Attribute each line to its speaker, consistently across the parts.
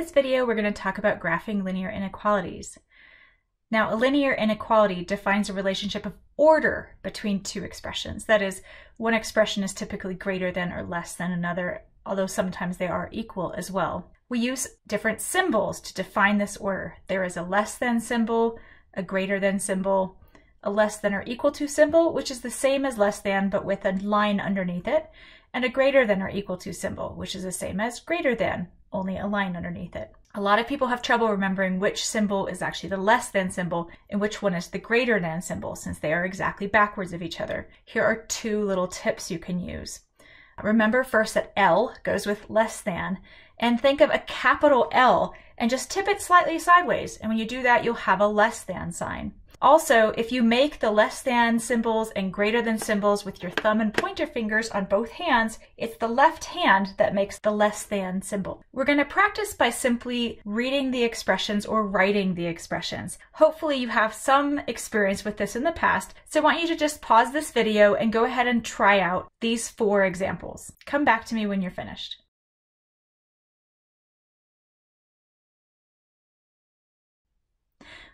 Speaker 1: this video, we're going to talk about graphing linear inequalities. Now, a linear inequality defines a relationship of order between two expressions. That is, one expression is typically greater than or less than another, although sometimes they are equal as well. We use different symbols to define this order. There is a less than symbol, a greater than symbol, a less than or equal to symbol, which is the same as less than but with a line underneath it, and a greater than or equal to symbol, which is the same as greater than, only a line underneath it. A lot of people have trouble remembering which symbol is actually the less than symbol and which one is the greater than symbol since they are exactly backwards of each other. Here are two little tips you can use. Remember first that L goes with less than and think of a capital L and just tip it slightly sideways. And when you do that, you'll have a less than sign. Also, if you make the less than symbols and greater than symbols with your thumb and pointer fingers on both hands, it's the left hand that makes the less than symbol. We're going to practice by simply reading the expressions or writing the expressions. Hopefully you have some experience with this in the past, so I want you to just pause this video and go ahead and try out these four examples. Come back to me when you're finished.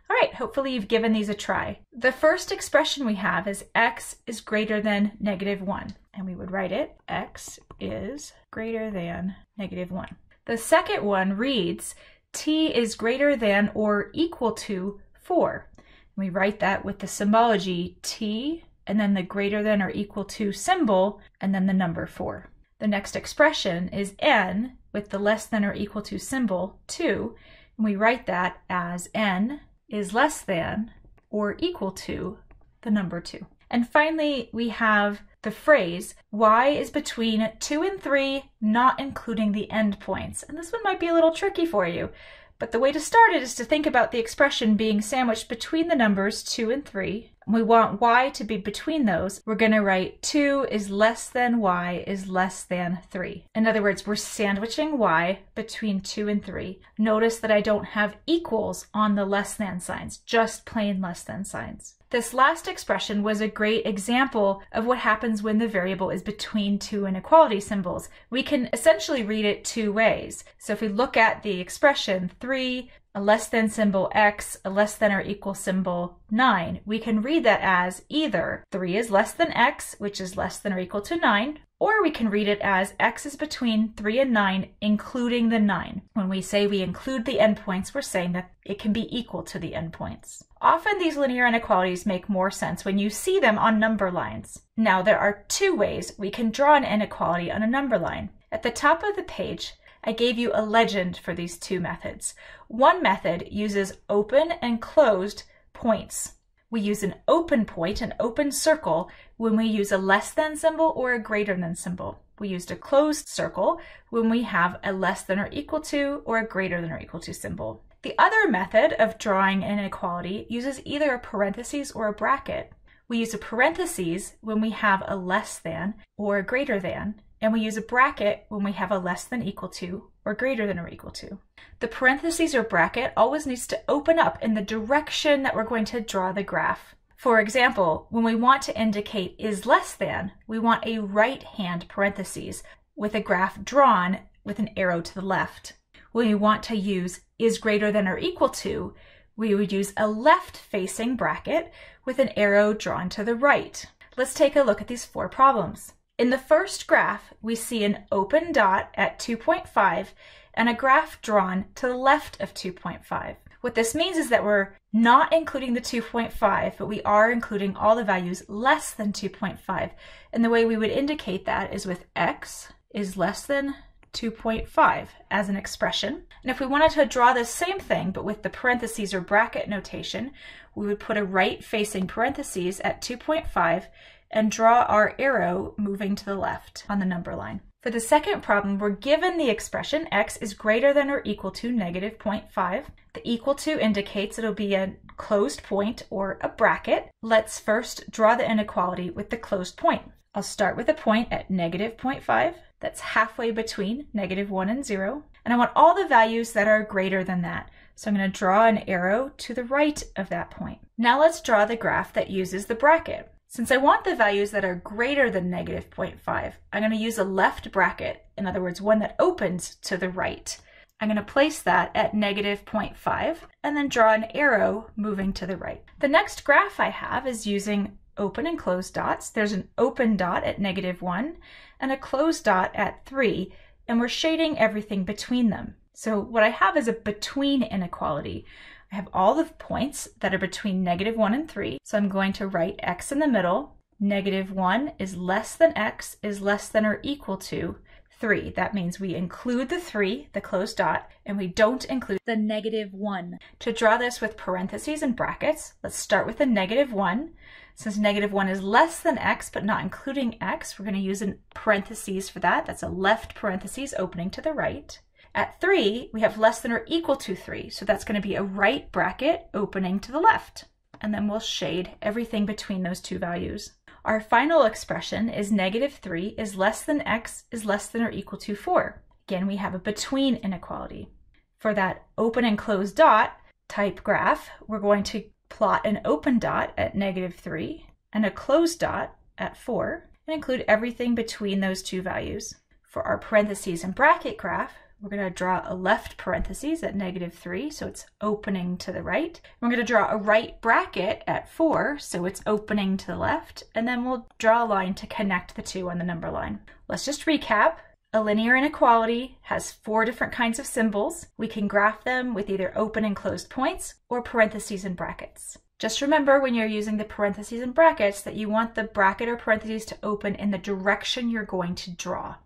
Speaker 1: All right, hopefully you've given these a try. The first expression we have is x is greater than negative 1, and we would write it x is greater than negative 1. The second one reads t is greater than or equal to 4. We write that with the symbology t and then the greater than or equal to symbol and then the number 4. The next expression is n with the less than or equal to symbol 2, and we write that as n is less than or equal to the number 2. And finally, we have the phrase y is between 2 and 3, not including the endpoints. And this one might be a little tricky for you. But the way to start it is to think about the expression being sandwiched between the numbers 2 and 3. We want y to be between those. We're going to write 2 is less than y is less than 3. In other words, we're sandwiching y between 2 and 3. Notice that I don't have equals on the less than signs, just plain less than signs. This last expression was a great example of what happens when the variable is between two inequality symbols. We can essentially read it two ways. So if we look at the expression 3, a less than symbol x, a less than or equal symbol 9, we can read that as either 3 is less than x, which is less than or equal to 9, or we can read it as x is between 3 and 9, including the 9. When we say we include the endpoints, we're saying that it can be equal to the endpoints. Often these linear inequalities make more sense when you see them on number lines. Now there are two ways we can draw an inequality on a number line. At the top of the page, I gave you a legend for these two methods. One method uses open and closed points. We use an open point, an open circle, when we use a less than symbol or a greater than symbol. We used a closed circle when we have a less than or equal to or a greater than or equal to symbol. The other method of drawing an inequality uses either a parenthesis or a bracket. We use a parenthesis when we have a less than or a greater than, and we use a bracket when we have a less than equal to or greater than or equal to. The parentheses or bracket always needs to open up in the direction that we're going to draw the graph. For example, when we want to indicate is less than, we want a right hand parentheses with a graph drawn with an arrow to the left. When we want to use is greater than or equal to, we would use a left facing bracket with an arrow drawn to the right. Let's take a look at these four problems. In the first graph, we see an open dot at 2.5 and a graph drawn to the left of 2.5. What this means is that we're not including the 2.5, but we are including all the values less than 2.5. And the way we would indicate that is with x is less than 2.5 as an expression. And if we wanted to draw the same thing, but with the parentheses or bracket notation, we would put a right facing parentheses at 2.5 and draw our arrow moving to the left on the number line. For the second problem, we're given the expression x is greater than or equal to negative 0.5. The equal to indicates it'll be a closed point or a bracket. Let's first draw the inequality with the closed point. I'll start with a point at negative 0.5 that's halfway between negative 1 and 0. And I want all the values that are greater than that. So I'm going to draw an arrow to the right of that point. Now let's draw the graph that uses the bracket. Since I want the values that are greater than negative 0.5, I'm going to use a left bracket, in other words, one that opens to the right. I'm going to place that at negative 0.5 and then draw an arrow moving to the right. The next graph I have is using open and closed dots. There's an open dot at negative 1 and a closed dot at 3, and we're shading everything between them. So what I have is a between inequality. I have all the points that are between negative 1 and 3, so I'm going to write x in the middle. Negative 1 is less than x is less than or equal to 3. That means we include the 3, the closed dot, and we don't include the negative 1. To draw this with parentheses and brackets, let's start with the negative 1. Since negative 1 is less than x, but not including x, we're going to use a parentheses for that. That's a left parentheses opening to the right. At 3, we have less than or equal to 3, so that's going to be a right bracket opening to the left. And then we'll shade everything between those two values. Our final expression is negative 3 is less than x is less than or equal to 4. Again, we have a between inequality. For that open and closed dot type graph, we're going to plot an open dot at negative 3 and a closed dot at 4 and include everything between those two values. For our parentheses and bracket graph, we're going to draw a left parentheses at negative 3, so it's opening to the right. We're going to draw a right bracket at 4, so it's opening to the left, and then we'll draw a line to connect the two on the number line. Let's just recap. A linear inequality has four different kinds of symbols. We can graph them with either open and closed points or parentheses and brackets. Just remember when you're using the parentheses and brackets that you want the bracket or parentheses to open in the direction you're going to draw.